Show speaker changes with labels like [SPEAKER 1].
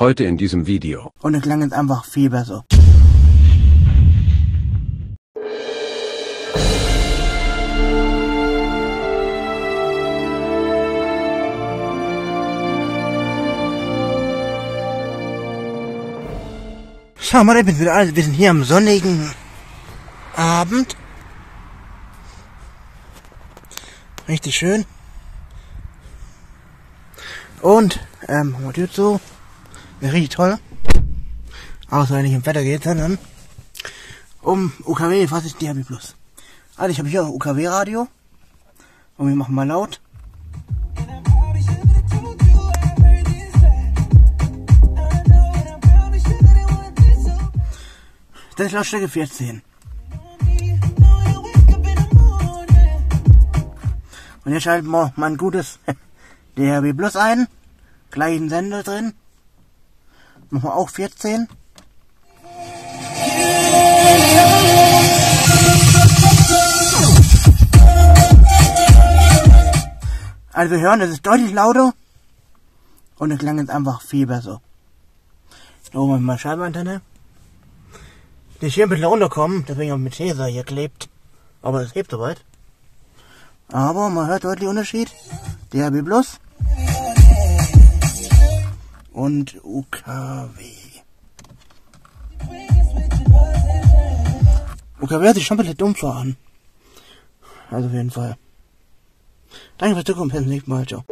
[SPEAKER 1] Heute in diesem Video.
[SPEAKER 2] Und es klang jetzt einfach viel besser. Schau mal, ich bin wieder alt. Wir sind hier am sonnigen Abend. Richtig schön. Und, ähm, was tut so? Wäre richtig toll. Außer wenn ich im Wetter geht, sondern um UKW, was ist DHB Plus? Also ich habe hier UKW-Radio. Und wir machen mal laut. Das ist Lautstärke 14. Und jetzt schalten wir mal ein gutes DHB Plus ein. Gleichen Sender drin. Machen wir auch 14. Also wir hören, es ist deutlich lauter. Und es klang jetzt einfach viel besser. Da oben mal Scheibenantenne. Die ist hier ein bisschen runterkommen, deswegen habe ich mit Tesa hier klebt. Aber es hebt soweit. Aber man hört deutlich Unterschied. DHB Plus und UKW. UKW hört sich schon ein bisschen dumpfer an. Also auf jeden Fall. Danke fürs Zukommen, bis zum nächsten Mal. Ciao.